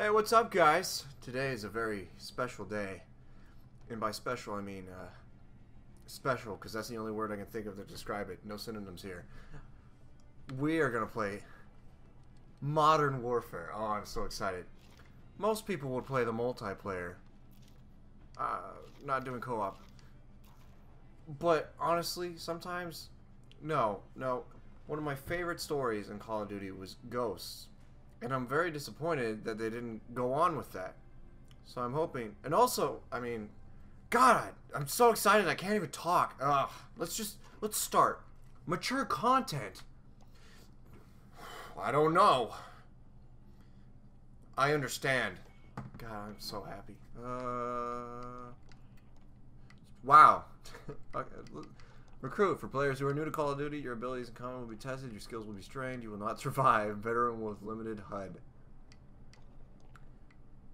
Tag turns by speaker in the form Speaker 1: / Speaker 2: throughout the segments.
Speaker 1: Hey, what's up, guys? Today is a very special day. And by special, I mean uh, special, because that's the only word I can think of to describe it. No synonyms here. We are going to play Modern Warfare. Oh, I'm so excited. Most people would play the multiplayer. Uh, not doing co-op. But honestly, sometimes, no, no. One of my favorite stories in Call of Duty was Ghosts. And I'm very disappointed that they didn't go on with that. So I'm hoping. And also, I mean, God, I'm so excited I can't even talk. Ugh. Let's just, let's start. Mature content. I don't know. I understand. God, I'm so happy. Uh, wow. okay. Recruit. For players who are new to Call of Duty, your abilities and common will be tested, your skills will be strained, you will not survive. Veteran with limited HUD.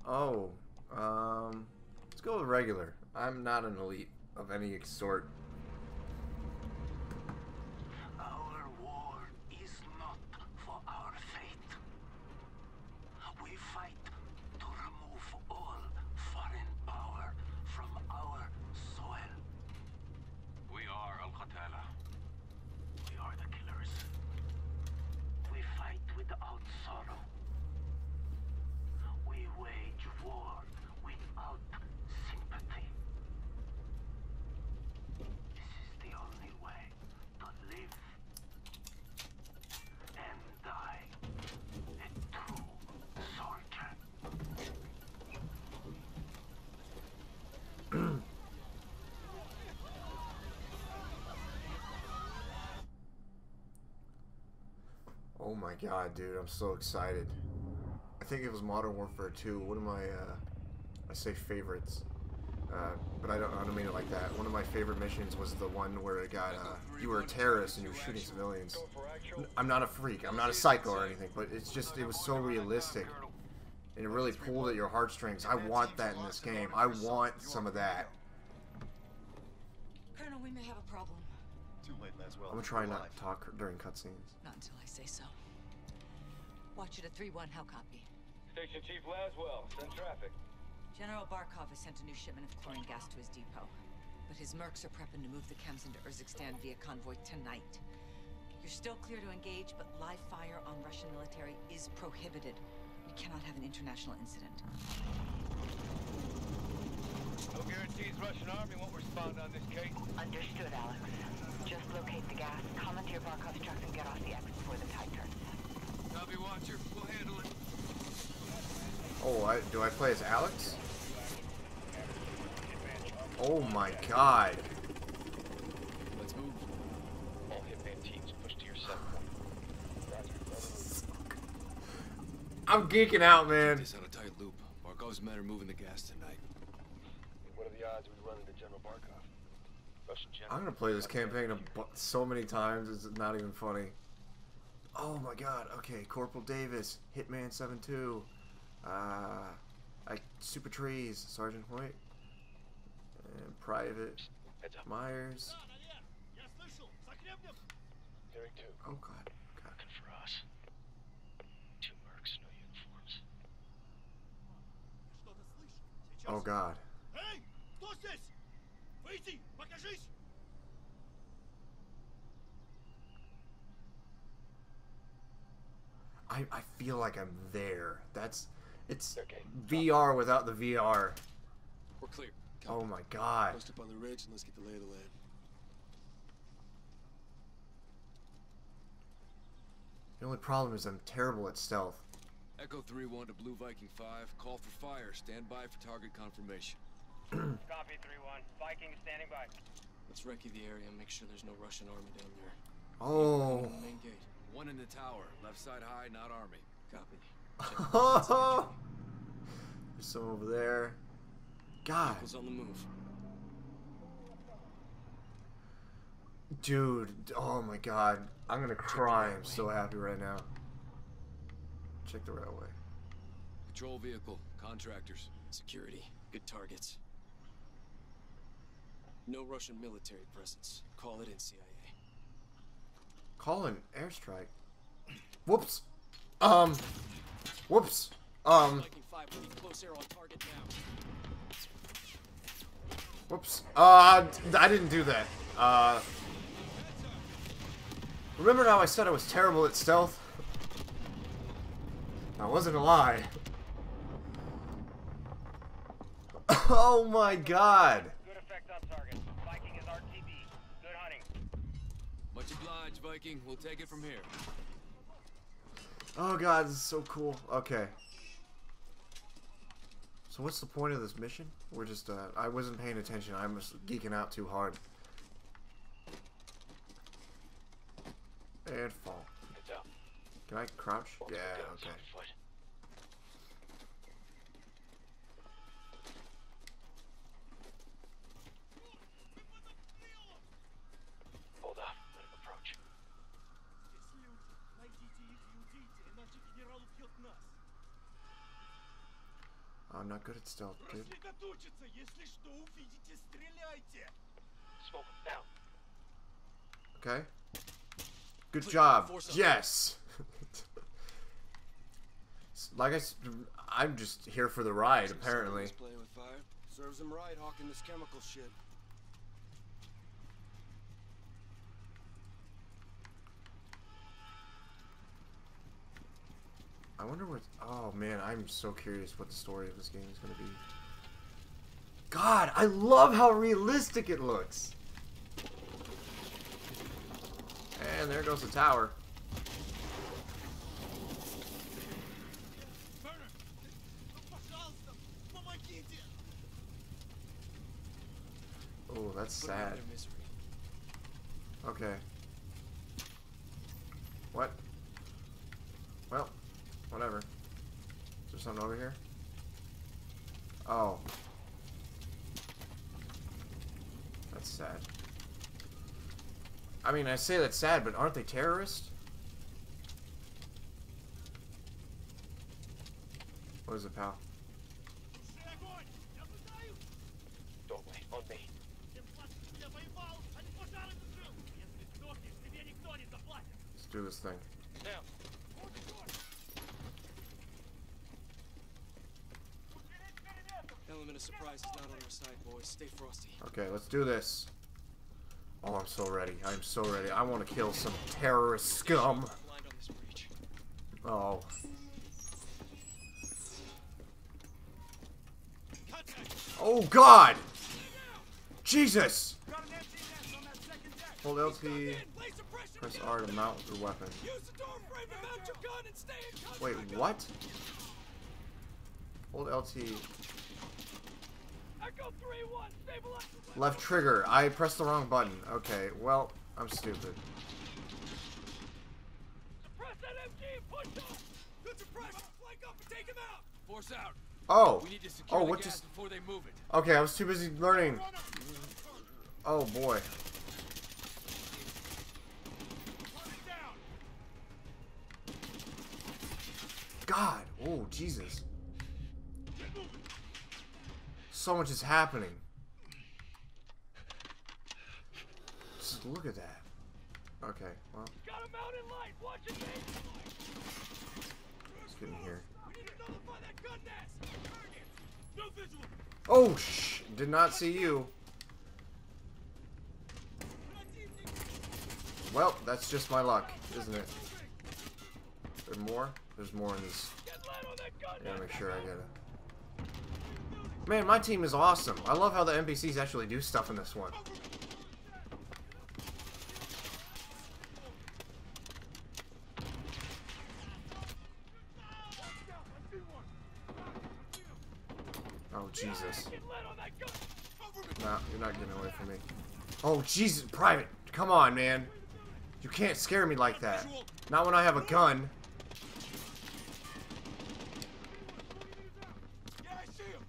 Speaker 1: Oh. Um, let's go with regular. I'm not an elite of any sort.
Speaker 2: Our war is not for our fate. We fight to remove all foreign power from our soil. We are Al Qatala. We are the killers. We fight without sorrow. We wage war without sympathy. This is the only way to live and die a true soldier.
Speaker 1: Oh my god, dude, I'm so excited. I think it was Modern Warfare 2, one of my, uh, I say favorites. Uh, but I don't, I don't mean it like that. One of my favorite missions was the one where it got, uh, you were a terrorist and you were shooting civilians. I'm not a freak, I'm not a psycho or anything, but it's just, it was so realistic. And it really pulled at your heartstrings. I want that in this game. I want some of that.
Speaker 3: Too late, Laswell.
Speaker 1: I'm gonna try not to talk during cutscenes.
Speaker 4: Not until I say so. Watch it at 3-1, how copy?
Speaker 5: Station Chief Laswell, send traffic.
Speaker 4: General Barkov has sent a new shipment of chlorine gas to his depot. But his mercs are prepping to move the chems into Urzikstan via convoy tonight. You're still clear to engage, but live fire on Russian military is prohibited. We cannot have an international incident.
Speaker 5: No guarantees Russian army won't respond on this case.
Speaker 6: Understood, Alex. Just locate the gas, come commandeer Barkov's truck, and get off the X before the tide turns.
Speaker 5: Copy, Watcher. We'll handle it.
Speaker 1: Oh, I, do I play as Alex? Oh my god.
Speaker 3: Let's move. All hitman teams push to your set point.
Speaker 1: I'm geeking out, man.
Speaker 7: This on a tight loop. Barkov's men are moving the gas tonight.
Speaker 3: What are the odds we run into General Barkov?
Speaker 1: I'm gonna play this campaign so many times, it's not even funny. Oh my god, okay, Corporal Davis, Hitman 7-2, uh, I, Super Trees, Sergeant Hoyt, and Private Myers. Oh god, god.
Speaker 3: Looking
Speaker 8: Выйди, покажись!
Speaker 1: I, I feel like I'm there. That's, it's
Speaker 3: Okay,
Speaker 1: VR without the VR.
Speaker 7: We're clear.
Speaker 1: Oh my god.
Speaker 7: Post up on the ridge and let's get the lay of the land.
Speaker 1: The only problem is I'm terrible at stealth.
Speaker 7: Echo 3-1 to Blue Viking 5. Call for fire. Stand by for target confirmation.
Speaker 5: Copy 3-1. Viking standing by.
Speaker 9: Let's recce the area and make sure there's no Russian army down there.
Speaker 1: Oh.
Speaker 9: Main gate.
Speaker 7: One in the tower. Left side high, not army.
Speaker 9: Copy.
Speaker 1: There's some over there. God,
Speaker 9: Vehicles on the move.
Speaker 1: dude. Oh my god. I'm gonna cry. I'm so happy right now. Check the railway.
Speaker 7: Patrol vehicle. Contractors.
Speaker 9: Security. Good targets. No Russian military presence. Call it in CIA.
Speaker 1: Call an airstrike. Whoops. Um. Whoops. Um.
Speaker 9: Viking 5 Crosshair on target now.
Speaker 1: Whoops. Uh, I didn't do that. Uh, remember how I said I was terrible at stealth? That wasn't a lie. Oh my god.
Speaker 5: Good effect on target. Viking is RTB. Good hunting.
Speaker 7: Much obliged, Viking. We'll take it from here.
Speaker 1: Oh god, this is so cool. Okay. So what's the point of this mission? We're just, uh, I wasn't paying attention. I was geeking out too hard. And fall. Can I crouch? Yeah, okay. I'm not good at stealth, dude. Okay. Good job. Yes. like I, I'm just here for the ride. Apparently.
Speaker 10: Serves him right, hawking this chemical shit.
Speaker 1: I wonder what's... Oh, man, I'm so curious what the story of this game is going to be. God, I love how realistic it looks! And there goes the tower. Oh, that's sad. Okay. What? I mean, I say that's sad, but aren't they terrorists? What is it, pal? Let's do this thing.
Speaker 9: Element of surprise is not on our side, boys. Stay frosty.
Speaker 1: Okay, let's do this. Oh, I'm so ready. I'm so ready. I want to kill some terrorist scum. Oh. Oh, God! Jesus! Hold LT, press. R to mount
Speaker 8: your weapon.
Speaker 1: Wait, what? Hold LT.
Speaker 8: Echo 3-1, stabilize the weapon.
Speaker 1: Left trigger. I pressed the wrong button. Okay, well, I'm stupid.
Speaker 8: Suppress that MG and push up. Good suppression. Flank up and take him out.
Speaker 7: Force out.
Speaker 1: Oh!
Speaker 7: We need to oh, secure
Speaker 1: Oh,
Speaker 7: the
Speaker 1: what
Speaker 7: gas
Speaker 1: just...
Speaker 7: before they move it.
Speaker 1: Okay, I was too busy learning. Oh, boy.
Speaker 8: Run it down.
Speaker 1: God! Oh, Jesus. So much is happening. Just look at that. Okay, well,
Speaker 8: Got him out light. Watch it, baby.
Speaker 1: let's get in here.
Speaker 8: We need to nullify that gun nest. No visual.
Speaker 1: Oh, shh! Did not see you. Well, that's just my luck, isn't it? There's more? There's more in this.
Speaker 8: Get lead on that gun
Speaker 1: I gotta make sure I get it. Man, my team is awesome. I love how the NPCs actually do stuff in this one. Oh, Jesus. Nah, you're not getting away from me. Oh, Jesus, Private. Come on, man. You can't scare me like that. Not when I have a gun.
Speaker 8: Yeah, I see him.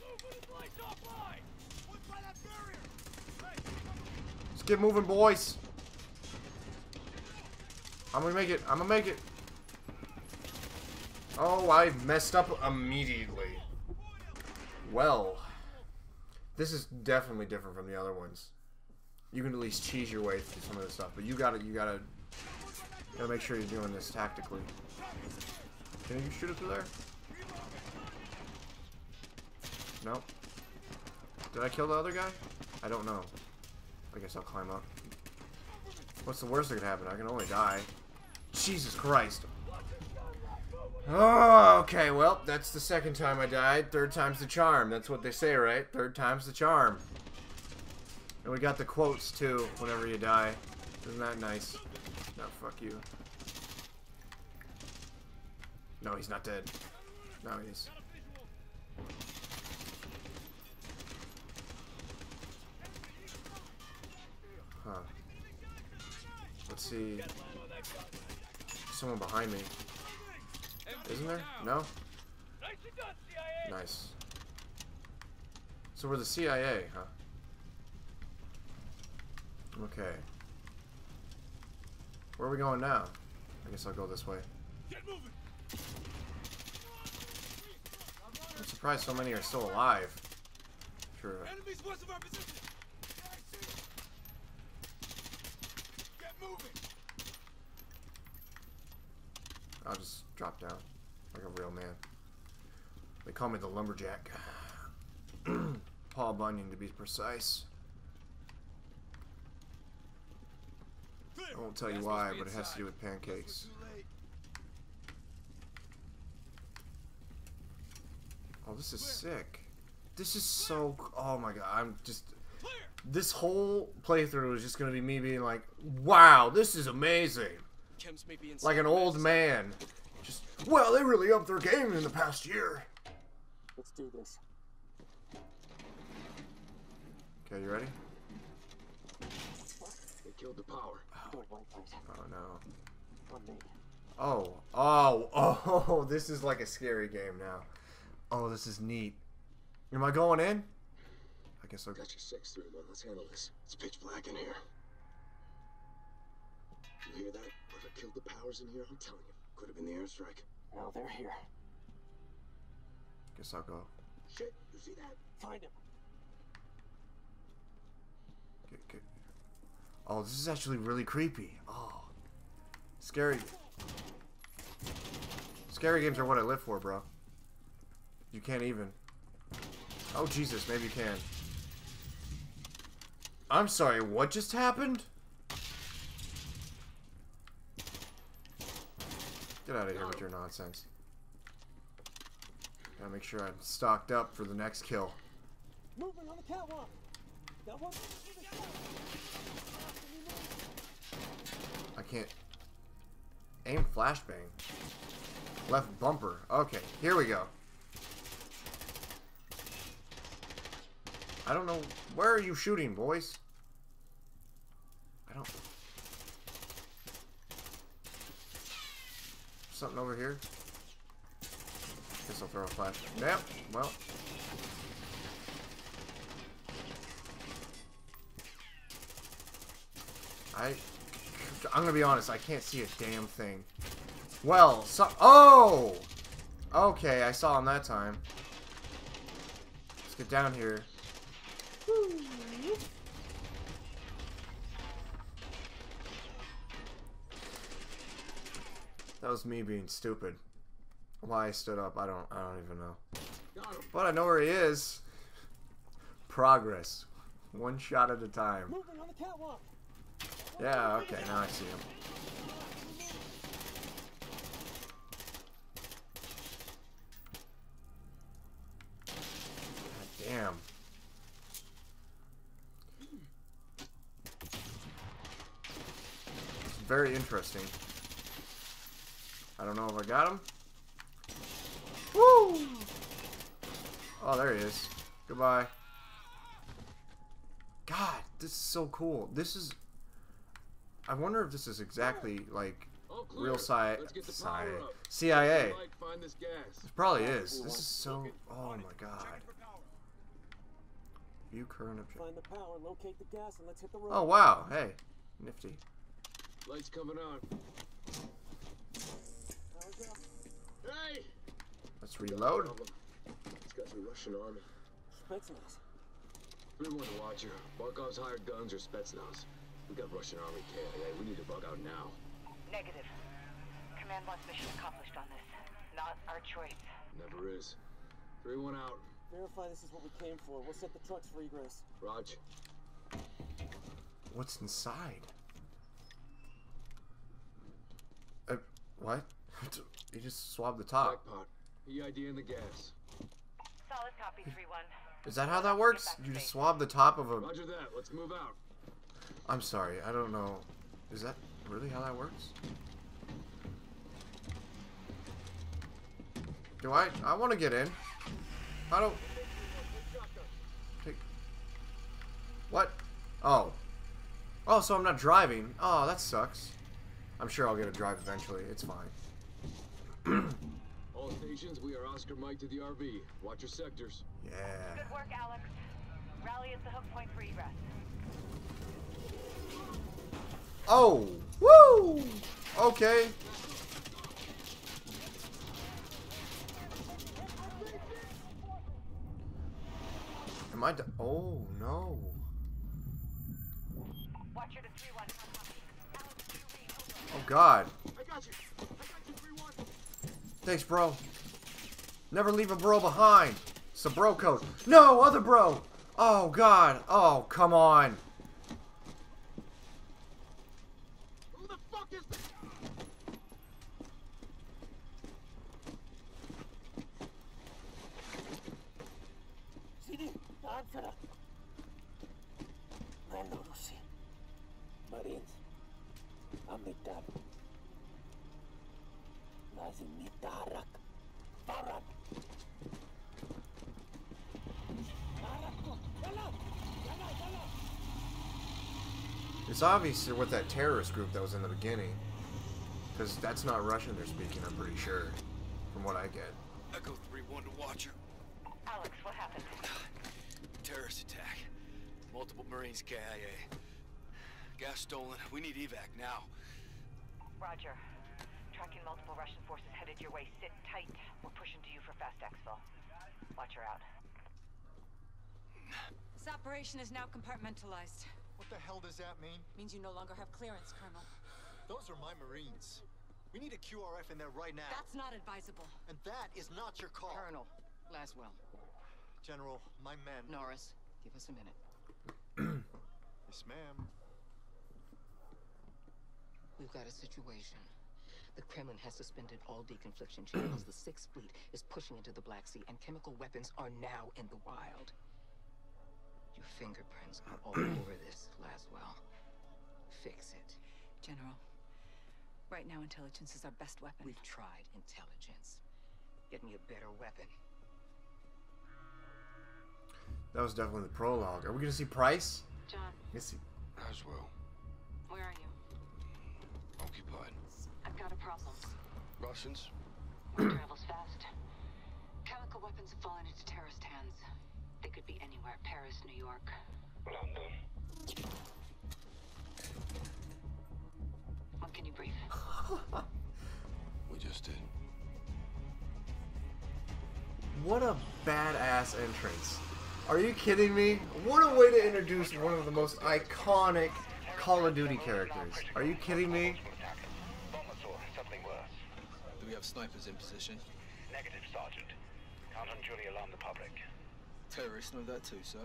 Speaker 8: Move with his lights offline. What's by that barrier? Hey,
Speaker 1: Let's get moving, boys. I'm gonna make it. I'm gonna make it. Oh, I messed up immediately. Well, this is definitely different from the other ones. You can at least cheese your way through some of this stuff, but you gotta, you gotta, gotta make sure you're doing this tactically. Can you shoot it through there? No. Did I kill the other guy? I don't know. I guess I'll climb up. What's the worst that could happen? I can only die. Jesus Christ. Oh, okay, well, that's the second time I died. Third time's the charm. That's what they say, right? Third time's the charm. And we got the quotes, too, whenever you die. Isn't that nice? No, fuck you. No, he's not dead. No, he is. Huh. Let's see. Someone behind me. Isn't there? No? Nice. So we're the CIA, huh? Okay. Where are we going now? I guess I'll go this way. I'm surprised so many are still alive. Sure.
Speaker 8: Enemies west of our position. Get moving.
Speaker 1: I'll just drop down like a real man. They call me the lumberjack. Paul Bunyan to be precise. I won't tell you why, but it has to do with pancakes. Oh, this is sick. This is so. Oh my god, I'm just. This whole playthrough is just gonna be me being like, wow, this is amazing.
Speaker 9: Chems may be inside
Speaker 1: Like an old man. Just, well, they really upped their game in the past year.
Speaker 11: Let's do this.
Speaker 1: Okay, you ready?
Speaker 10: They killed the power.
Speaker 11: Don't wait, wait.
Speaker 1: Oh no. Oh, oh, oh, this is like a scary game now. Oh, this is neat. Am I going in? I guess I'll
Speaker 10: Got your six through, man. Let's handle this. It's pitch black in here. You hear that? Whoever killed the powers in here, I'm telling you, could have been the airstrike.
Speaker 11: No, they're here.
Speaker 1: guess I'll go.
Speaker 10: Shit, you see that?
Speaker 11: Find him.
Speaker 1: Get, get. Oh, this is actually really creepy. Oh, scary. Scary games are what I live for, bro. You can't even. Oh Jesus, maybe you can. I'm sorry, what just happened? Get out of here with your nonsense. Gotta make sure I'm stocked up for the next kill.
Speaker 11: Moving on the catwalk. That one.
Speaker 1: I can't aim flashbang. Left bumper. Okay, here we go. I don't know. Where are you shooting, boys? I don't. Something over here. Guess I'll throw a flash. Yep. Well. I. I'm gonna be honest. I can't see a damn thing. Well, so. Oh. Okay, I saw him that time. Let's get down here. That was me being stupid. Why I stood up, I don't I don't even know. But I know where he is. Progress. One shot at a time.
Speaker 11: Moving on the catwalk.
Speaker 1: Yeah, okay, now I see him. God damn. It's very interesting. I don't know if I got him. Woo! Oh, there he is. Goodbye. God, this is so cool. This is. I wonder if this is exactly like real sci-
Speaker 10: Let's get the
Speaker 1: sci- CIA.
Speaker 10: This.
Speaker 1: It probably is. This is so. Oh my god. View current objective.
Speaker 11: Find the power, locate the gas, and let's hit the road.
Speaker 1: Oh wow. Hey, nifty.
Speaker 10: Lights coming on.
Speaker 11: Power's up.
Speaker 10: Hey!
Speaker 1: Let's reload.
Speaker 10: Problem. It's got the Russian army.
Speaker 11: Spetsnaz.
Speaker 10: Three one to Watcher. Barkov's hired guns or Spetsnaz. We got Russian army KIA. We need to bug out now.
Speaker 6: Negative. Command wants mission accomplished on this. Not our choice.
Speaker 10: Never is. 3-1 out.
Speaker 11: Verify this is what we came for. We'll set the trucks for egress.
Speaker 10: Raj.
Speaker 1: What's inside? Uh, what? You just swabbed the top.
Speaker 10: Jackpot. EID in the gas.
Speaker 6: Solid copy, 3-1.
Speaker 1: Is that how that works? You just swab the top of a.
Speaker 10: Roger that. Let's move out.
Speaker 1: I'm sorry, I don't know. Is that really how that works? Do I? I want to get in. I don't. Take. What? Oh. Oh, so I'm not driving. Oh, that sucks. I'm sure I'll get a drive eventually. It's fine.
Speaker 10: All stations, we are Oscar Mike to the RV. Watch your sectors.
Speaker 1: Yeah.
Speaker 6: Good work, Alex. Rally is the hook point for egress.
Speaker 1: Oh. Woo. Okay. Am I? d- Oh no.
Speaker 6: Watcher to 3-1.
Speaker 1: Oh God.
Speaker 10: I got you. I got you, 3-1.
Speaker 1: Thanks, bro. Never leave a bro behind. It's a bro code. No, other bro. Oh God. Oh, come on.
Speaker 10: Who the fuck is this?
Speaker 11: CD, Answer. Mando Rusi. Marines. Amitab. Lazim mitarak. Farak.
Speaker 1: It's with that terrorist group that was in the beginning. Because that's not Russian they're speaking, I'm pretty sure. From what I get.
Speaker 7: Echo 3-1 to Watcher.
Speaker 6: Alex, what happened?
Speaker 7: Terrorist attack. Multiple Marines KIA. Gas stolen. We need evac now.
Speaker 6: Roger. Tracking multiple Russian forces headed your way. Sit tight. We're pushing to you for fast exfil. Watcher out.
Speaker 4: This operation is now compartmentalized.
Speaker 12: What the hell does that mean?
Speaker 4: Means you no longer have clearance, Colonel.
Speaker 12: Those are my Marines. We need a QRF in there right now.
Speaker 4: That's not advisable.
Speaker 12: And that is not your call.
Speaker 9: Colonel, Laswell,
Speaker 12: General, my men.
Speaker 9: Norris, give us a minute.
Speaker 12: Yes, ma'am.
Speaker 9: We've got a situation. The Kremlin has suspended all deconfliction channels. the Sixth Fleet is pushing into the Black Sea, and chemical weapons are now in the wild. Your fingerprints are all over this, Laswell. Fix it.
Speaker 4: General, right now intelligence is our best weapon.
Speaker 9: We've tried intelligence. Get me a better weapon.
Speaker 1: That was definitely the prologue. Are we gonna see Price?
Speaker 6: John,
Speaker 1: Let's see.
Speaker 7: As
Speaker 6: where are you?
Speaker 7: Occupied.
Speaker 6: I've got a problem.
Speaker 7: Russians?
Speaker 6: Word travels fast. Chemical weapons have fallen into terrorist hands. They could be anywhere. Paris, New York.
Speaker 2: London.
Speaker 6: What can you brief?
Speaker 7: We just did.
Speaker 1: What a badass entrance. Are you kidding me? What a way to introduce one of the most iconic Call of Duty characters. Are you kidding me?
Speaker 2: Bombers or something worse.
Speaker 9: Do we have snipers in position?
Speaker 2: Negative, Sergeant. Can't unduly alarm the public.
Speaker 9: Terrorists know that too, sir.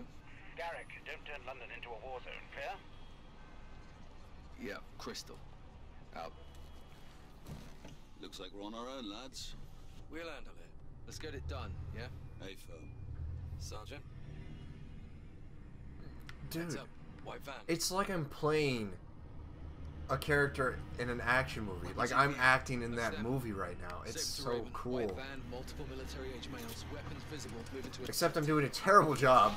Speaker 2: Garrick, don't turn London into a war zone, clear?
Speaker 9: Yeah, Crystal. Out.
Speaker 13: Looks like we're on our own, lads.
Speaker 9: We'll handle it. Let's get it done, yeah?
Speaker 13: Hey, firm.
Speaker 9: Sergeant?
Speaker 1: Dude,
Speaker 9: Heads up. White van.
Speaker 1: it's like I'm playing a character in an action movie. Like I'm acting in that movie right now. It's so cool.
Speaker 9: White van, multiple military age males, weapons visible, moving to a
Speaker 1: Except I'm doing a terrible job.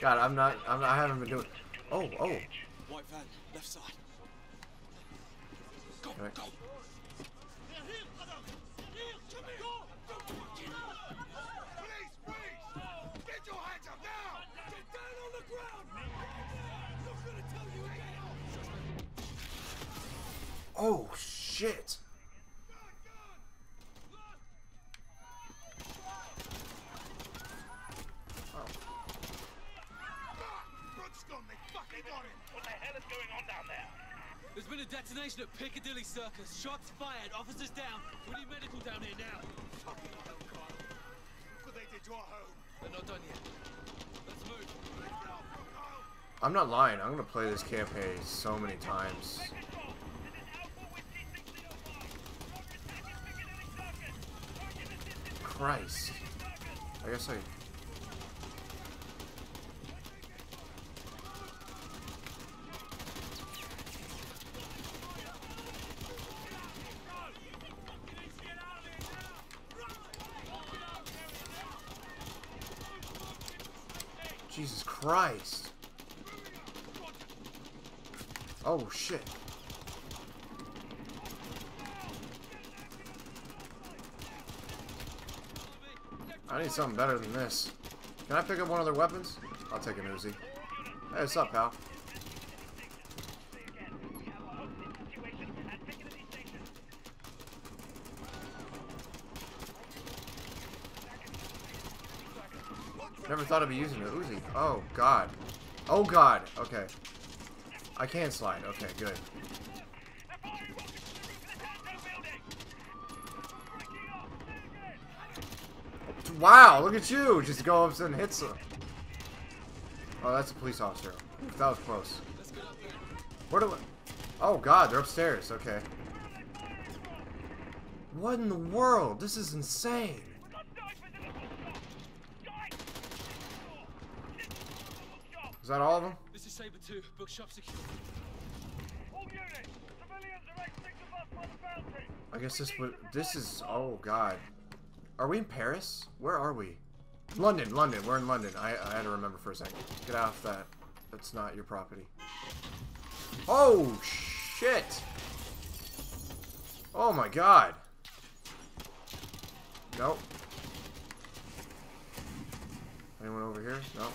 Speaker 1: God, I'm not. I'm not. I haven't been doing. Oh, oh.
Speaker 13: White van, left side.
Speaker 9: Go, go!
Speaker 1: Oh shit.
Speaker 8: Brooks got me! Fucking got him!
Speaker 2: What the hell is going on down there?
Speaker 14: There's been a detonation at Piccadilly Circus. Shots fired. Officers down. We need medical down here now.
Speaker 12: Fuck.
Speaker 8: to our home.
Speaker 7: They're not done yet. Let's move.
Speaker 1: I'm not lying. I'm gonna play this campaign so many times. Christ. I guess I. Jesus Christ. Oh shit. I need something better than this. Can I pick up one of their weapons? I'll take an Uzi. Hey, what's up, pal? Never thought I'd be using an Uzi. Oh, God. Oh, God. Okay. I can slide. Okay, good. Wow, look at you! Just go up and hit some. Oh, that's a police officer. That was close. Where do I... Oh, God, they're upstairs. Okay. What in the world? This is insane. Is that all of them?
Speaker 13: This is Saber 2. Bookshop secure.
Speaker 8: All units, civilians are exiting the bus by the fountain.
Speaker 1: I guess this would... This is... Oh, God. Are we in Paris? Where are we? London, London. We're in London. I, I had to remember for a second. Get off that. That's not your property. Oh, shit! Oh, my God. Nope. Anyone over here? No.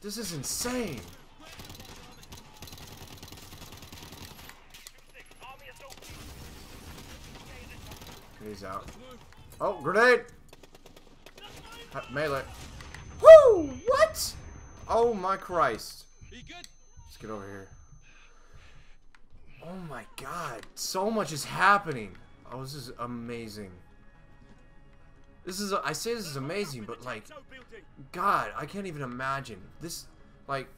Speaker 1: This is insane. He's out. Oh, grenade! Ha melee. Woo! What? Oh my Christ. Let's get over here. Oh my god. So much is happening. Oh, this is amazing. This is, I say this is amazing, but like, God, I can't even imagine. This, like,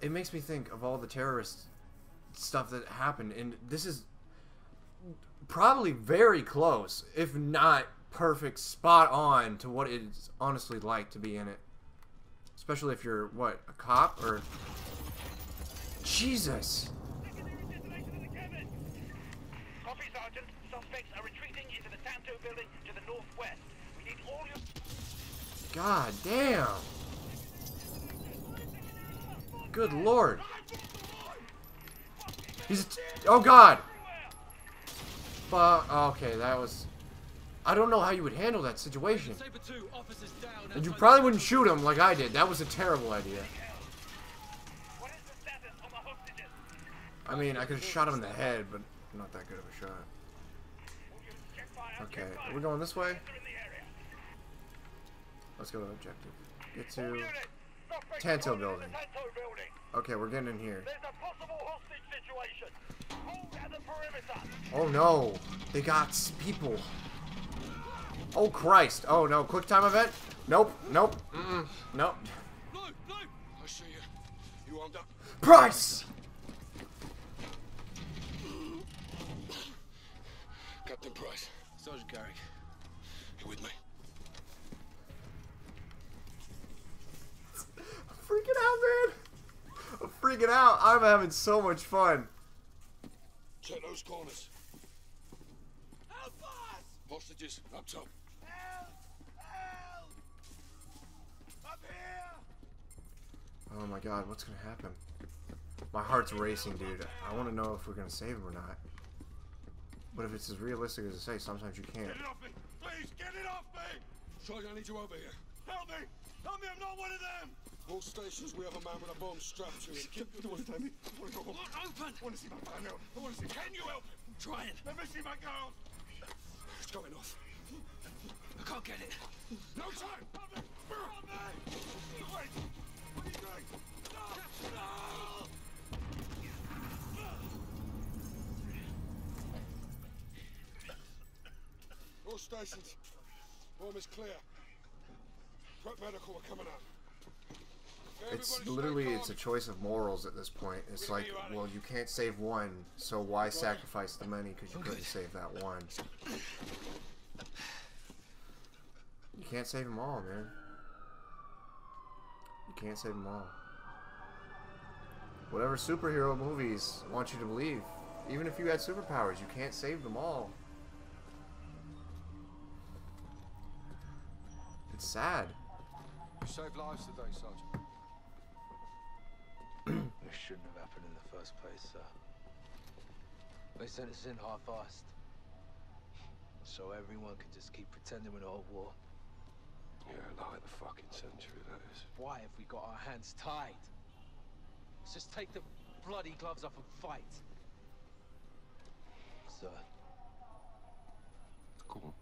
Speaker 1: it makes me think of all the terrorist stuff that happened, and this is probably very close, if not perfect, spot on to what it's honestly like to be in it. Especially if you're, what, a cop, or... Jesus!
Speaker 8: Copy, Sergeant. Suspects are retreating into the Santo building to the northwest. We need all your...
Speaker 1: God damn! Good lord! He's... Oh god! But, oh, okay, that was... I don't know how you would handle that situation.
Speaker 13: Saber 2, officers down.
Speaker 1: And you probably wouldn't shoot him like I did. That was a terrible idea. I mean, I could have shot him in the head, but not that good of a shot. Okay, are we going this way? Let's go to objective. Get to Tanto building. Okay, we're getting in here.
Speaker 8: There's a possible hostage situation. Hold at the perimeter.
Speaker 1: Oh no, they got people. Oh Christ! Oh no, quick time event? Nope, nope, mm -mm, nope.
Speaker 7: I see you. You armed up?
Speaker 1: Price!
Speaker 7: Captain Price.
Speaker 13: Sergeant Garrick.
Speaker 7: You with me?
Speaker 1: I'm freaking out, man. I'm freaking out. I'm having so much fun.
Speaker 7: Check those corners. Hostages up top.
Speaker 1: Oh my god, what's gonna happen? My heart's racing, dude. I want to know if we're gonna save him or not. But if it's as realistic as I say, sometimes you can't.
Speaker 8: Get it off me! Please, get it off me!
Speaker 7: Sergeant, I need you over here.
Speaker 8: Help me! Help me, I'm not one of them!
Speaker 7: All stations, we have a man with a bomb strapped to him. Keep
Speaker 8: You want to? I want to go home. Look, open! I want to see my family. I want to see... Can you help me? I'm
Speaker 13: trying.
Speaker 8: Let me see my girl!
Speaker 7: It's going off.
Speaker 13: I can't get it.
Speaker 8: No time! Help me! Help me! Wait!
Speaker 7: All stations. Bomb is clear.
Speaker 8: Truck medical are coming up.
Speaker 1: It's literally it's a choice of morals at this point. It's like, well, you can't save one, so why sacrifice the money because you couldn't save that one? You can't save them all, man. You can't save them all. Whatever superhero movies want you to believe, even if you had superpowers, you can't save them all. It's sad.
Speaker 14: You saved lives today, Sergeant.
Speaker 15: this shouldn't have happened in the first place, sir. They sent us in half-assed. So everyone could just keep pretending we're not at war.
Speaker 14: Yeah, like the fucking century, that is.
Speaker 15: Why have we got our hands tied? Let's just take the bloody gloves off and fight. Sir.
Speaker 14: Go on.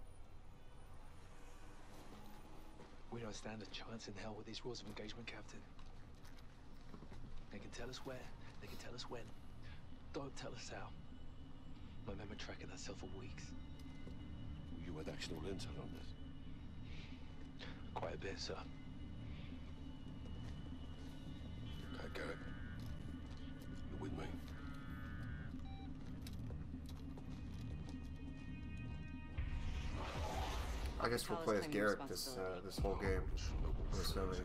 Speaker 15: We don't stand a chance in hell with these rules of engagement, Captain. They can tell us where, they can tell us when. Don't tell us how. My men been tracking that cell for weeks.
Speaker 14: You had actionable intel on this.
Speaker 15: Quite a bit, sir.
Speaker 14: Okay, Garrick. You're with me.
Speaker 1: I guess we'll play as Garrick this uh, this whole game. I'm assuming.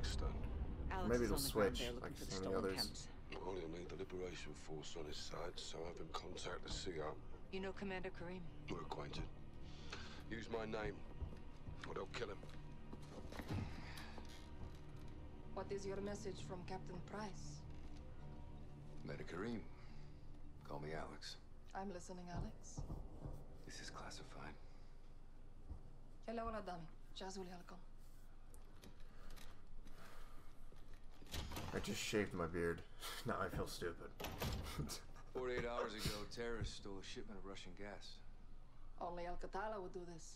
Speaker 1: Maybe
Speaker 4: is
Speaker 1: it'll
Speaker 4: on the ground
Speaker 1: switch like
Speaker 4: for the
Speaker 1: some of the others.
Speaker 4: chems.
Speaker 14: Well, he'll need the Liberation Force on his side, so I've him contact the CO.
Speaker 4: You know Commander Karim?
Speaker 14: We're acquainted. Use my name, or they'll kill him.
Speaker 16: What is your message from Captain Price?
Speaker 17: Commander Karim. Call me Alex.
Speaker 16: I'm listening, Alex.
Speaker 17: This is classified.
Speaker 16: Hello, Adami. Jazuli Halcon.
Speaker 1: I just shaved my beard. now I feel stupid.
Speaker 17: 48 hours ago, terrorists stole a shipment of Russian gas.
Speaker 16: Only Al Qatala would do this.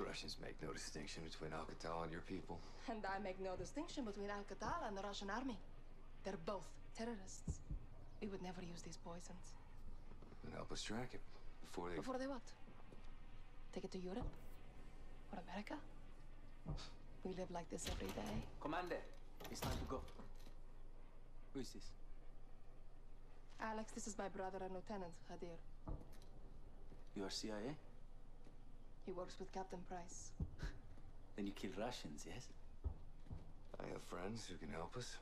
Speaker 17: The Russians make no distinction between Alcatal and your people.
Speaker 16: And I make no distinction between Al Qatala and the Russian army. They're both terrorists. We would never use these poisons.
Speaker 17: Then help us track it before they.
Speaker 16: Before they what? Take it to Europe? Or America? We live like this every day.
Speaker 18: Commander, it's time to go. Who is this?
Speaker 16: Alex, this is my brother and Lieutenant, Hadir.
Speaker 18: You are CIA?
Speaker 16: He works with Captain Price.
Speaker 18: Then you kill Russians, yes?
Speaker 17: I have friends who can help us.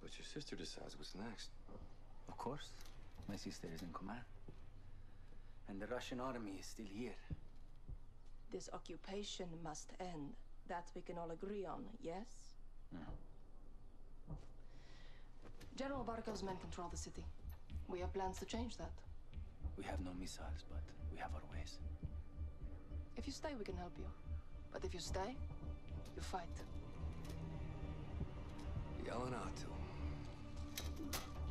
Speaker 17: But your sister decides what's next.
Speaker 18: Of course. My sister is in command. And the Russian army is still here.
Speaker 16: This occupation must end. That we can all agree on, yes? General Barkov's men control the city. We have plans to change that.
Speaker 18: We have no missiles, but we have our ways.
Speaker 16: If you stay, we can help you. But if you stay, you fight.
Speaker 17: Yalanatu.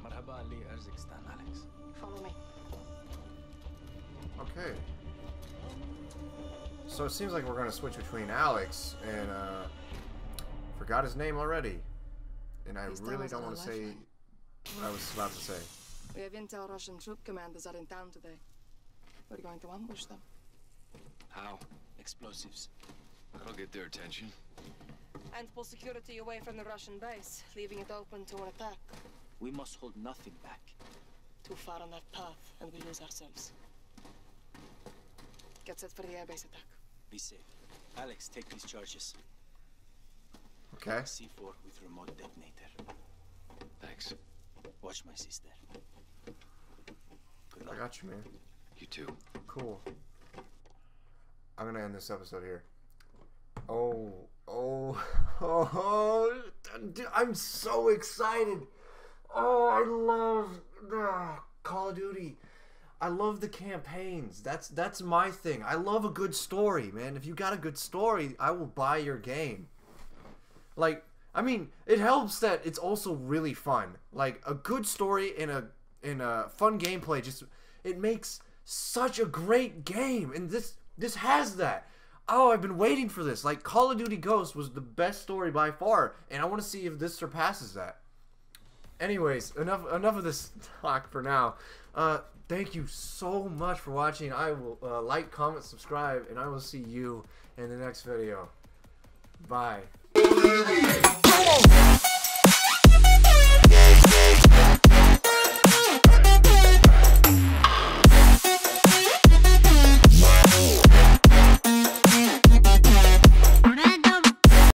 Speaker 18: Marhaba Ali Urzikstan, Alex.
Speaker 16: Follow me.
Speaker 1: Okay. So it seems like we're gonna switch between Alex and uh forgot his name already. And I
Speaker 16: These
Speaker 1: really don't want to say
Speaker 16: lifeline.
Speaker 1: what I was about to say.
Speaker 16: We have intel Russian troop commanders are in town today. We're going to ambush them.
Speaker 7: How?
Speaker 18: Explosives.
Speaker 7: That'll get their attention.
Speaker 16: And pull security away from the Russian base, leaving it open to an attack.
Speaker 18: We must hold nothing back.
Speaker 16: Too far on that path, and we lose ourselves. Get set for the airbase attack.
Speaker 18: Be safe. Alex, take these charges.
Speaker 1: Okay.
Speaker 18: C4 with remote detonator.
Speaker 7: Thanks.
Speaker 18: Watch my sister. Good luck.
Speaker 1: I got you, man.
Speaker 7: You too.
Speaker 1: Cool. I'm gonna end this episode here. Oh, oh, oh, I'm so excited. Oh, I love uh, Call of Duty. I love the campaigns. That's that's my thing. I love a good story, man. If you got a good story, I will buy your game. Like, I mean, it helps that it's also really fun. Like a good story and a and a fun gameplay just it makes such a great game. And this this has that. Oh, I've been waiting for this. Like Call of Duty Ghost was the best story by far, and I want to see if this surpasses that. Anyways, enough enough of this talk for now. Uh, thank you so much for watching. I will uh, like, comment, subscribe, and I will see you in the next video. Bye.